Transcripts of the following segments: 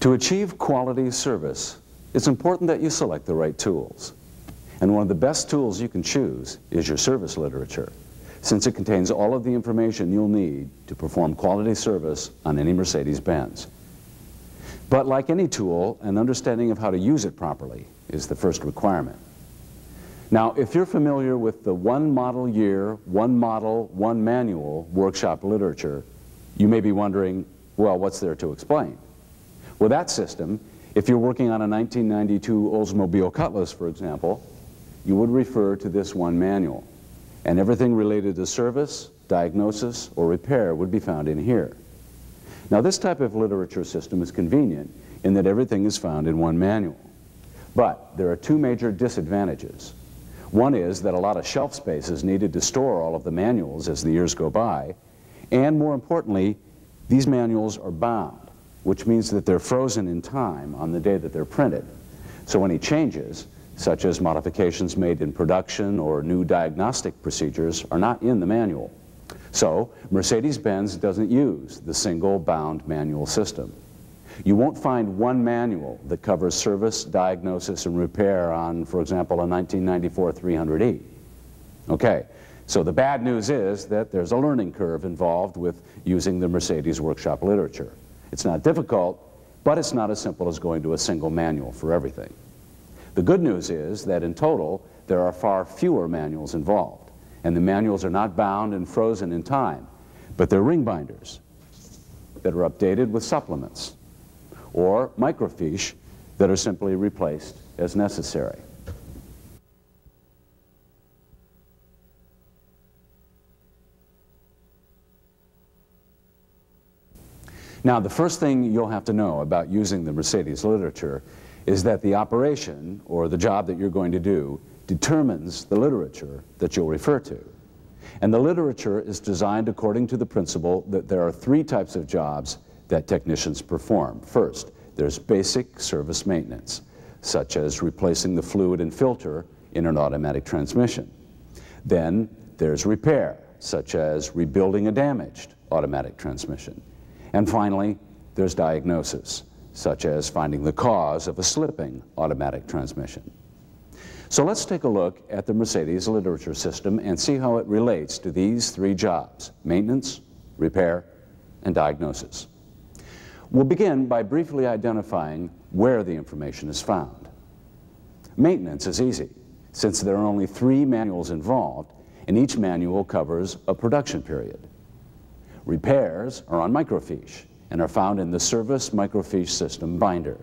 To achieve quality service, it's important that you select the right tools. And one of the best tools you can choose is your service literature, since it contains all of the information you'll need to perform quality service on any Mercedes-Benz. But like any tool, an understanding of how to use it properly is the first requirement. Now, if you're familiar with the one model year, one model, one manual workshop literature, you may be wondering, well, what's there to explain? With that system, if you're working on a 1992 Oldsmobile Cutlass, for example, you would refer to this one manual. And everything related to service, diagnosis, or repair would be found in here. Now this type of literature system is convenient in that everything is found in one manual. But there are two major disadvantages. One is that a lot of shelf space is needed to store all of the manuals as the years go by, and more importantly, these manuals are bound which means that they're frozen in time on the day that they're printed. So any changes, such as modifications made in production or new diagnostic procedures, are not in the manual. So Mercedes-Benz doesn't use the single bound manual system. You won't find one manual that covers service, diagnosis, and repair on, for example, a 1994 300E. Okay, so the bad news is that there's a learning curve involved with using the Mercedes workshop literature. It's not difficult, but it's not as simple as going to a single manual for everything. The good news is that in total, there are far fewer manuals involved, and the manuals are not bound and frozen in time, but they're ring binders that are updated with supplements, or microfiche that are simply replaced as necessary. Now, the first thing you'll have to know about using the Mercedes literature is that the operation, or the job that you're going to do, determines the literature that you'll refer to. And the literature is designed according to the principle that there are three types of jobs that technicians perform. First, there's basic service maintenance, such as replacing the fluid and filter in an automatic transmission. Then there's repair, such as rebuilding a damaged automatic transmission. And finally, there's diagnosis, such as finding the cause of a slipping automatic transmission. So let's take a look at the Mercedes literature system and see how it relates to these three jobs, maintenance, repair, and diagnosis. We'll begin by briefly identifying where the information is found. Maintenance is easy, since there are only three manuals involved, and each manual covers a production period. Repairs are on microfiche and are found in the Service Microfiche System binder.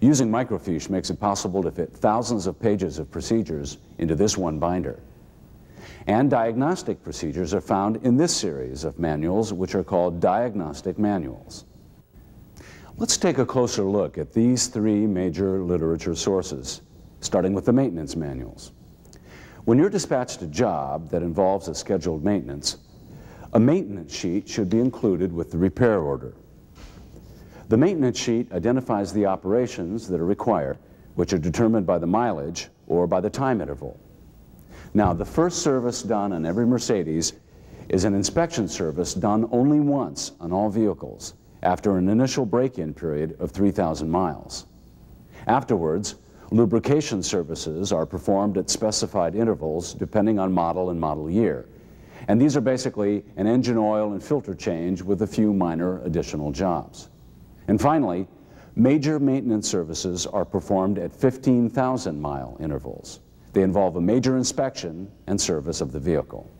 Using microfiche makes it possible to fit thousands of pages of procedures into this one binder. And diagnostic procedures are found in this series of manuals, which are called diagnostic manuals. Let's take a closer look at these three major literature sources, starting with the maintenance manuals. When you're dispatched a job that involves a scheduled maintenance, a maintenance sheet should be included with the repair order. The maintenance sheet identifies the operations that are required, which are determined by the mileage or by the time interval. Now, the first service done on every Mercedes is an inspection service done only once on all vehicles after an initial break-in period of 3,000 miles. Afterwards, lubrication services are performed at specified intervals depending on model and model year. And these are basically an engine oil and filter change with a few minor additional jobs. And finally, major maintenance services are performed at 15,000 mile intervals. They involve a major inspection and service of the vehicle.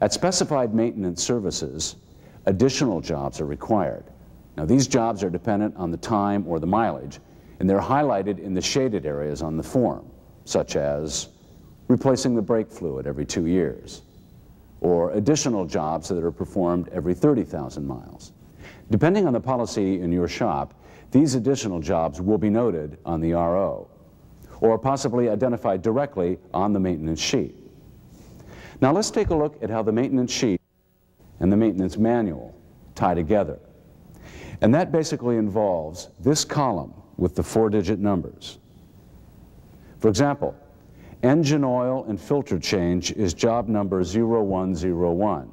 At specified maintenance services, additional jobs are required. Now these jobs are dependent on the time or the mileage, and they're highlighted in the shaded areas on the form, such as replacing the brake fluid every two years, or additional jobs that are performed every 30,000 miles. Depending on the policy in your shop, these additional jobs will be noted on the RO or possibly identified directly on the maintenance sheet. Now let's take a look at how the maintenance sheet and the maintenance manual tie together. And that basically involves this column with the four-digit numbers. For example, Engine oil and filter change is job number 0101.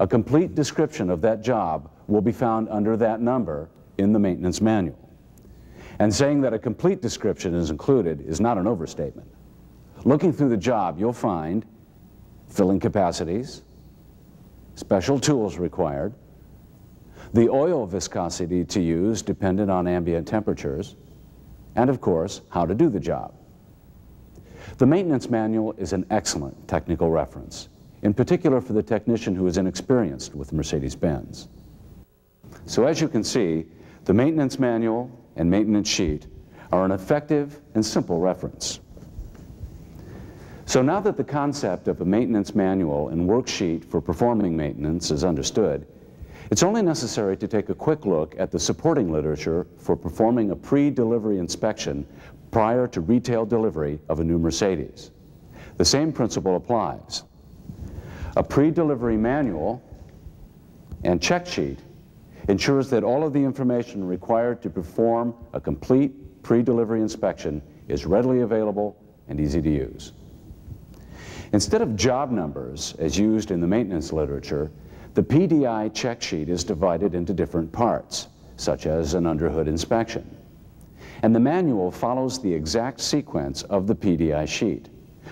A complete description of that job will be found under that number in the maintenance manual. And saying that a complete description is included is not an overstatement. Looking through the job, you'll find filling capacities, special tools required, the oil viscosity to use dependent on ambient temperatures, and of course, how to do the job. The maintenance manual is an excellent technical reference, in particular for the technician who is inexperienced with Mercedes-Benz. So as you can see, the maintenance manual and maintenance sheet are an effective and simple reference. So now that the concept of a maintenance manual and worksheet for performing maintenance is understood, it's only necessary to take a quick look at the supporting literature for performing a pre-delivery inspection prior to retail delivery of a new Mercedes. The same principle applies. A pre-delivery manual and check sheet ensures that all of the information required to perform a complete pre-delivery inspection is readily available and easy to use. Instead of job numbers, as used in the maintenance literature, the PDI check sheet is divided into different parts, such as an underhood inspection. And the manual follows the exact sequence of the PDI sheet,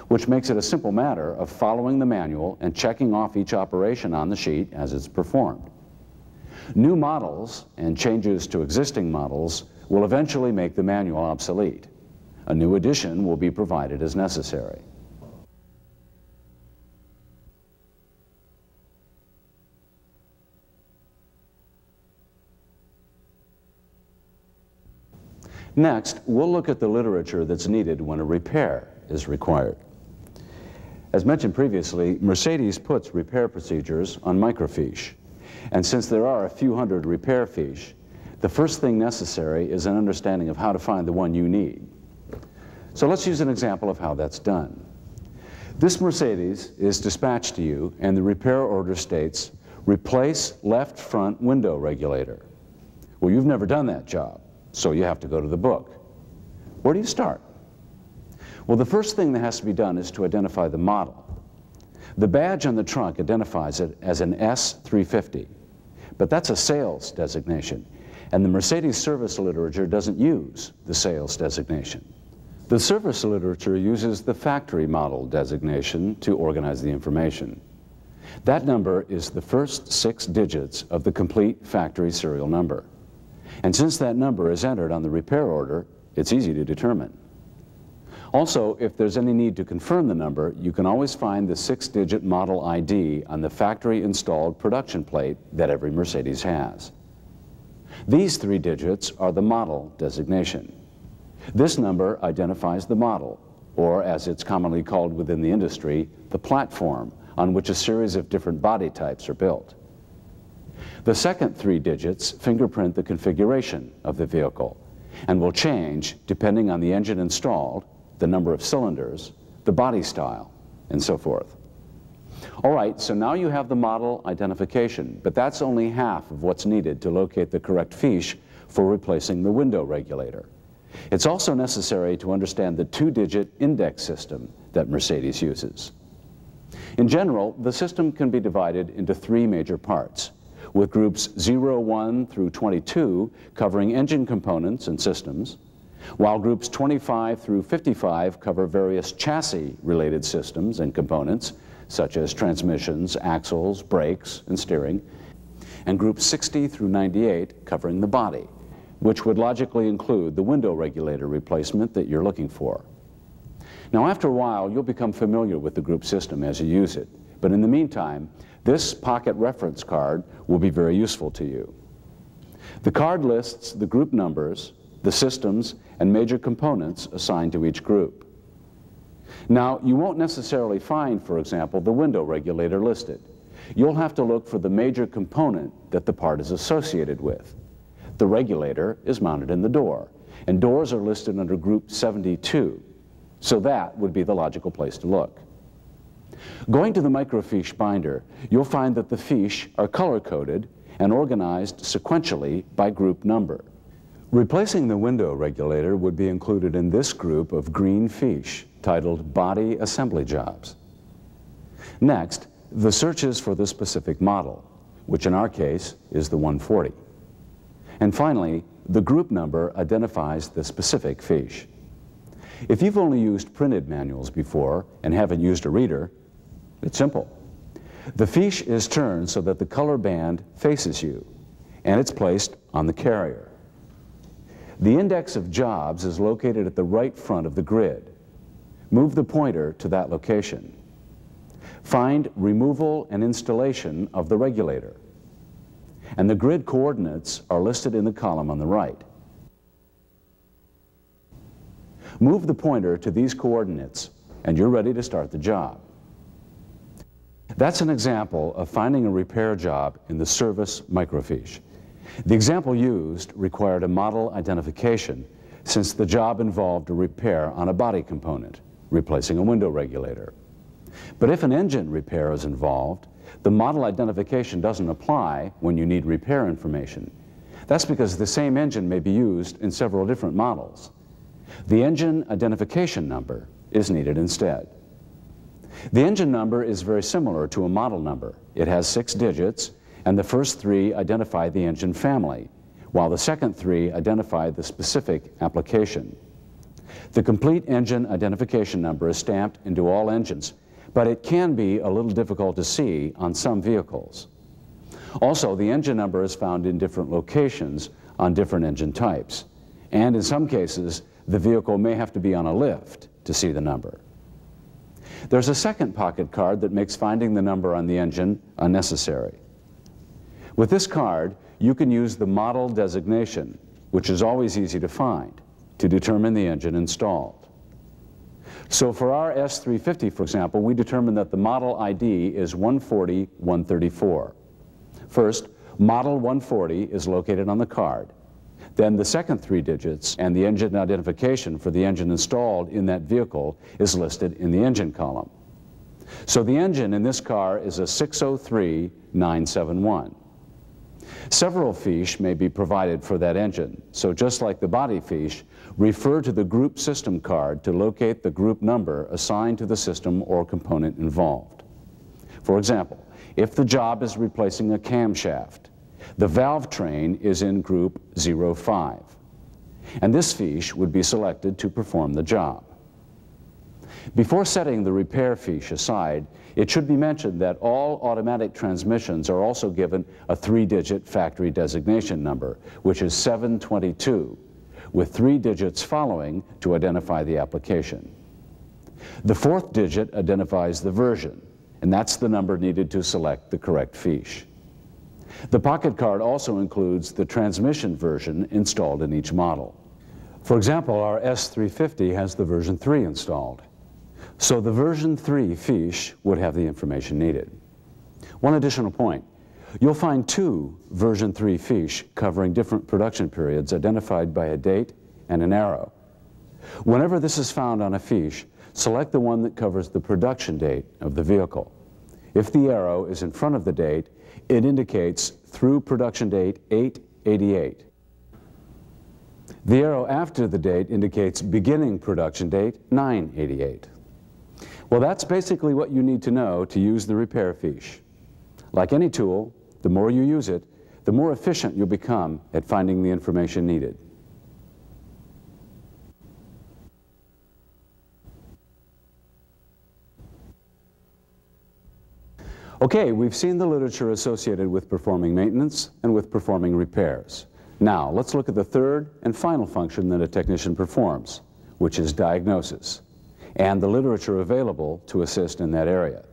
which makes it a simple matter of following the manual and checking off each operation on the sheet as it's performed. New models and changes to existing models will eventually make the manual obsolete. A new edition will be provided as necessary. Next, we'll look at the literature that's needed when a repair is required. As mentioned previously, Mercedes puts repair procedures on microfiche. And since there are a few hundred repair fiche, the first thing necessary is an understanding of how to find the one you need. So let's use an example of how that's done. This Mercedes is dispatched to you and the repair order states, replace left front window regulator. Well, you've never done that job, so you have to go to the book. Where do you start? Well, the first thing that has to be done is to identify the model. The badge on the trunk identifies it as an S350, but that's a sales designation, and the Mercedes service literature doesn't use the sales designation. The service literature uses the factory model designation to organize the information. That number is the first six digits of the complete factory serial number. And since that number is entered on the repair order, it's easy to determine. Also, if there's any need to confirm the number, you can always find the six-digit model ID on the factory-installed production plate that every Mercedes has. These three digits are the model designation. This number identifies the model, or as it's commonly called within the industry, the platform on which a series of different body types are built. The second three digits fingerprint the configuration of the vehicle and will change depending on the engine installed the number of cylinders, the body style, and so forth. All right, so now you have the model identification, but that's only half of what's needed to locate the correct fiche for replacing the window regulator. It's also necessary to understand the two-digit index system that Mercedes uses. In general, the system can be divided into three major parts, with groups 1 through 22 covering engine components and systems, while groups 25 through 55 cover various chassis-related systems and components, such as transmissions, axles, brakes, and steering, and groups 60 through 98 covering the body, which would logically include the window regulator replacement that you're looking for. Now, after a while, you'll become familiar with the group system as you use it, but in the meantime, this pocket reference card will be very useful to you. The card lists the group numbers, the systems, and major components assigned to each group. Now, you won't necessarily find, for example, the window regulator listed. You'll have to look for the major component that the part is associated with. The regulator is mounted in the door, and doors are listed under group 72, so that would be the logical place to look. Going to the microfiche binder, you'll find that the fiche are color-coded and organized sequentially by group number. Replacing the window regulator would be included in this group of green fiche titled Body Assembly Jobs. Next, the searches for the specific model, which in our case is the 140. And finally, the group number identifies the specific fiche. If you've only used printed manuals before and haven't used a reader, it's simple. The fiche is turned so that the color band faces you, and it's placed on the carrier. The index of jobs is located at the right front of the grid. Move the pointer to that location. Find removal and installation of the regulator. And the grid coordinates are listed in the column on the right. Move the pointer to these coordinates and you're ready to start the job. That's an example of finding a repair job in the service microfiche. The example used required a model identification since the job involved a repair on a body component, replacing a window regulator. But if an engine repair is involved, the model identification doesn't apply when you need repair information. That's because the same engine may be used in several different models. The engine identification number is needed instead. The engine number is very similar to a model number. It has six digits, and the first three identify the engine family, while the second three identify the specific application. The complete engine identification number is stamped into all engines, but it can be a little difficult to see on some vehicles. Also, the engine number is found in different locations on different engine types, and in some cases, the vehicle may have to be on a lift to see the number. There's a second pocket card that makes finding the number on the engine unnecessary. With this card, you can use the model designation, which is always easy to find, to determine the engine installed. So for our S350, for example, we determine that the model ID is 140-134. First, model 140 is located on the card. Then the second three digits and the engine identification for the engine installed in that vehicle is listed in the engine column. So the engine in this car is a 603971. Several fiche may be provided for that engine, so just like the body fiche, refer to the group system card to locate the group number assigned to the system or component involved. For example, if the job is replacing a camshaft, the valve train is in group 05, and this fiche would be selected to perform the job. Before setting the repair fiche aside, it should be mentioned that all automatic transmissions are also given a three-digit factory designation number, which is 722, with three digits following to identify the application. The fourth digit identifies the version, and that's the number needed to select the correct fiche. The pocket card also includes the transmission version installed in each model. For example, our S350 has the version 3 installed. So the version 3 fiche would have the information needed. One additional point. You'll find two version 3 fiche covering different production periods identified by a date and an arrow. Whenever this is found on a fiche, select the one that covers the production date of the vehicle. If the arrow is in front of the date, it indicates through production date 888. The arrow after the date indicates beginning production date 988. Well, that's basically what you need to know to use the repair fiche. Like any tool, the more you use it, the more efficient you'll become at finding the information needed. Okay, we've seen the literature associated with performing maintenance and with performing repairs. Now, let's look at the third and final function that a technician performs, which is diagnosis and the literature available to assist in that area.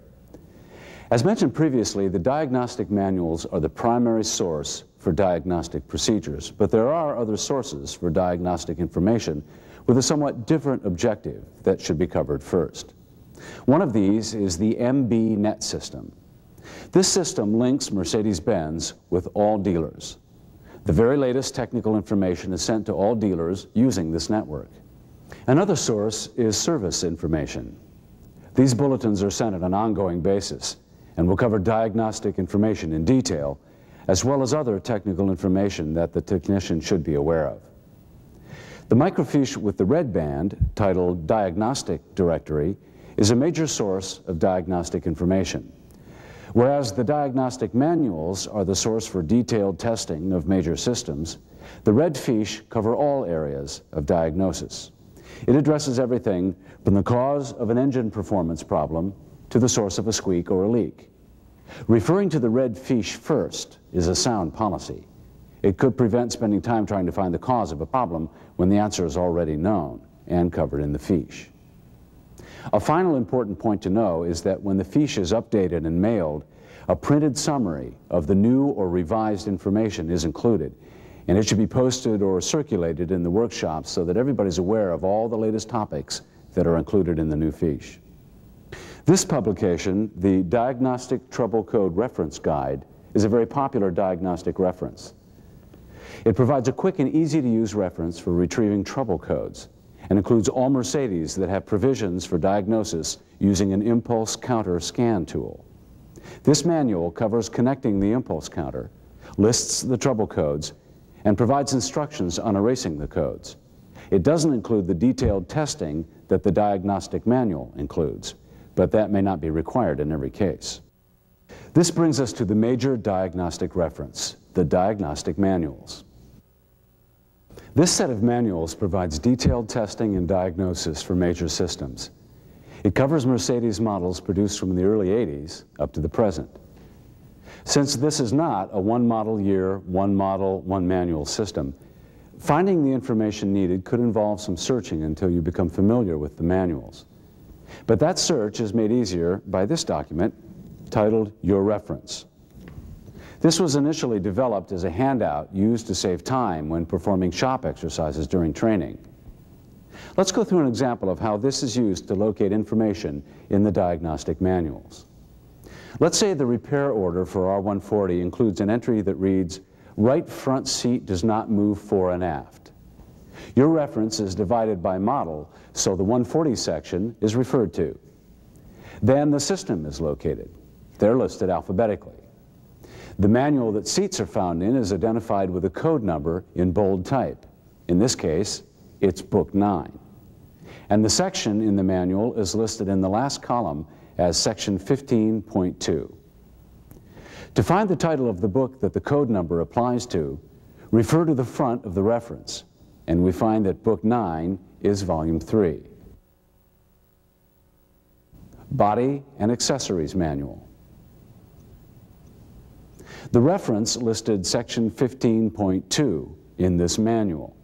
As mentioned previously, the diagnostic manuals are the primary source for diagnostic procedures, but there are other sources for diagnostic information with a somewhat different objective that should be covered first. One of these is the MB-Net system. This system links Mercedes-Benz with all dealers. The very latest technical information is sent to all dealers using this network. Another source is service information. These bulletins are sent on an ongoing basis and will cover diagnostic information in detail, as well as other technical information that the technician should be aware of. The microfiche with the red band, titled Diagnostic Directory, is a major source of diagnostic information, whereas the diagnostic manuals are the source for detailed testing of major systems, The red fiche cover all areas of diagnosis. It addresses everything from the cause of an engine performance problem to the source of a squeak or a leak. Referring to the red fiche first is a sound policy. It could prevent spending time trying to find the cause of a problem when the answer is already known and covered in the fiche. A final important point to know is that when the fiche is updated and mailed, a printed summary of the new or revised information is included, and it should be posted or circulated in the workshops so that everybody's aware of all the latest topics that are included in the new fiche. This publication, the Diagnostic Trouble Code Reference Guide, is a very popular diagnostic reference. It provides a quick and easy to use reference for retrieving trouble codes and includes all Mercedes that have provisions for diagnosis using an impulse counter scan tool. This manual covers connecting the impulse counter, lists the trouble codes, and provides instructions on erasing the codes. It doesn't include the detailed testing that the diagnostic manual includes but that may not be required in every case. This brings us to the major diagnostic reference, the diagnostic manuals. This set of manuals provides detailed testing and diagnosis for major systems. It covers Mercedes models produced from the early 80s up to the present. Since this is not a one model year, one model, one manual system, finding the information needed could involve some searching until you become familiar with the manuals. But that search is made easier by this document titled Your Reference. This was initially developed as a handout used to save time when performing shop exercises during training. Let's go through an example of how this is used to locate information in the diagnostic manuals. Let's say the repair order for R140 includes an entry that reads, right front seat does not move fore and aft. Your reference is divided by model, so the 140 section is referred to. Then the system is located. They're listed alphabetically. The manual that seats are found in is identified with a code number in bold type. In this case, it's Book 9. And the section in the manual is listed in the last column as Section 15.2. To find the title of the book that the code number applies to, refer to the front of the reference and we find that Book 9 is Volume 3. Body and Accessories Manual. The reference listed Section 15.2 in this manual.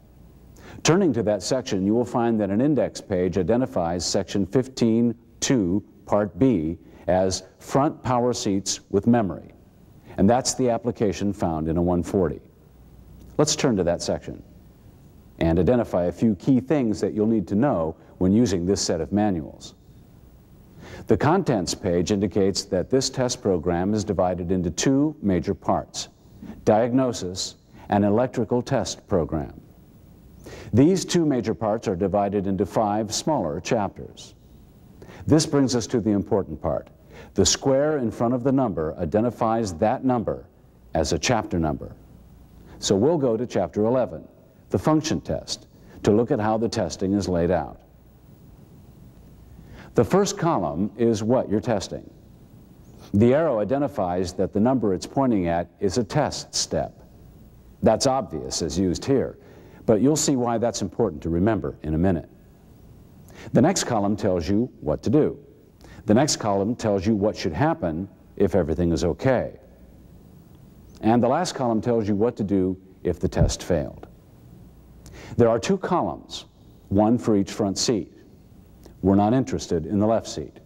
Turning to that section, you will find that an index page identifies Section 15.2, Part B, as Front Power Seats with Memory. And that's the application found in a 140. Let's turn to that section and identify a few key things that you'll need to know when using this set of manuals. The contents page indicates that this test program is divided into two major parts, diagnosis and electrical test program. These two major parts are divided into five smaller chapters. This brings us to the important part. The square in front of the number identifies that number as a chapter number. So we'll go to chapter 11 the function test, to look at how the testing is laid out. The first column is what you're testing. The arrow identifies that the number it's pointing at is a test step. That's obvious as used here, but you'll see why that's important to remember in a minute. The next column tells you what to do. The next column tells you what should happen if everything is okay. And the last column tells you what to do if the test failed. There are two columns, one for each front seat. We're not interested in the left seat.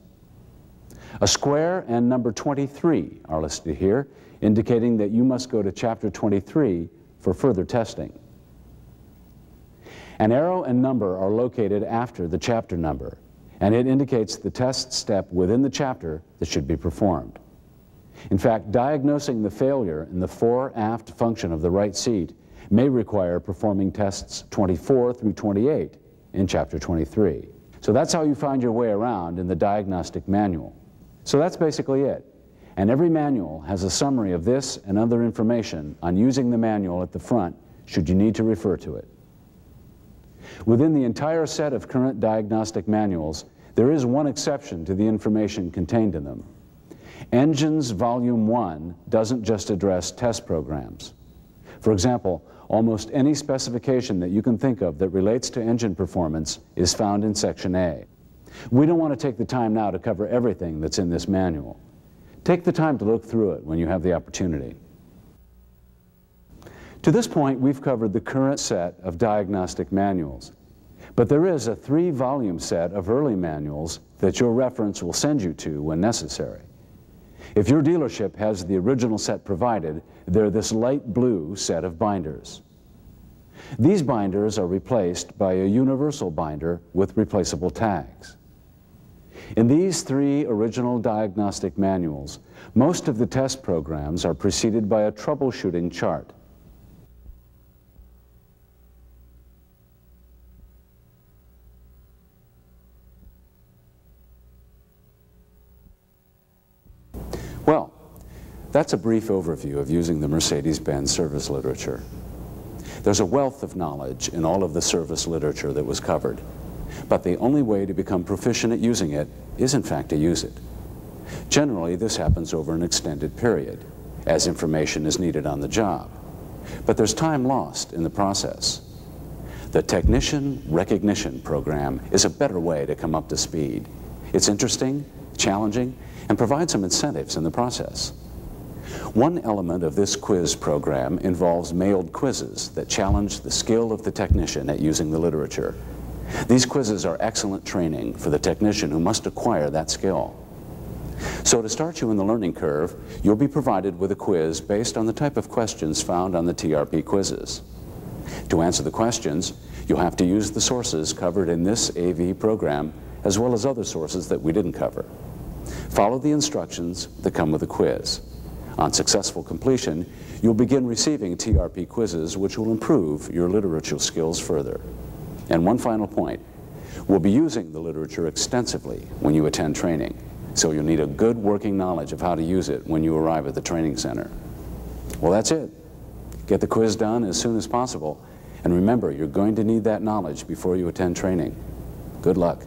A square and number 23 are listed here, indicating that you must go to chapter 23 for further testing. An arrow and number are located after the chapter number, and it indicates the test step within the chapter that should be performed. In fact, diagnosing the failure in the fore-aft function of the right seat may require performing tests 24 through 28 in Chapter 23. So that's how you find your way around in the diagnostic manual. So that's basically it. And every manual has a summary of this and other information on using the manual at the front should you need to refer to it. Within the entire set of current diagnostic manuals, there is one exception to the information contained in them. Engines Volume 1 doesn't just address test programs. For example, Almost any specification that you can think of that relates to engine performance is found in Section A. We don't want to take the time now to cover everything that's in this manual. Take the time to look through it when you have the opportunity. To this point, we've covered the current set of diagnostic manuals. But there is a three-volume set of early manuals that your reference will send you to when necessary. If your dealership has the original set provided, they're this light blue set of binders. These binders are replaced by a universal binder with replaceable tags. In these three original diagnostic manuals, most of the test programs are preceded by a troubleshooting chart. Well, that's a brief overview of using the Mercedes-Benz service literature. There's a wealth of knowledge in all of the service literature that was covered, but the only way to become proficient at using it is in fact to use it. Generally, this happens over an extended period, as information is needed on the job. But there's time lost in the process. The Technician Recognition Program is a better way to come up to speed. It's interesting, challenging, and provides some incentives in the process. One element of this quiz program involves mailed quizzes that challenge the skill of the technician at using the literature. These quizzes are excellent training for the technician who must acquire that skill. So to start you in the learning curve, you'll be provided with a quiz based on the type of questions found on the TRP quizzes. To answer the questions, you'll have to use the sources covered in this AV program as well as other sources that we didn't cover. Follow the instructions that come with the quiz. On successful completion, you'll begin receiving TRP quizzes which will improve your literature skills further. And one final point, we'll be using the literature extensively when you attend training, so you'll need a good working knowledge of how to use it when you arrive at the training center. Well, that's it. Get the quiz done as soon as possible, and remember, you're going to need that knowledge before you attend training. Good luck.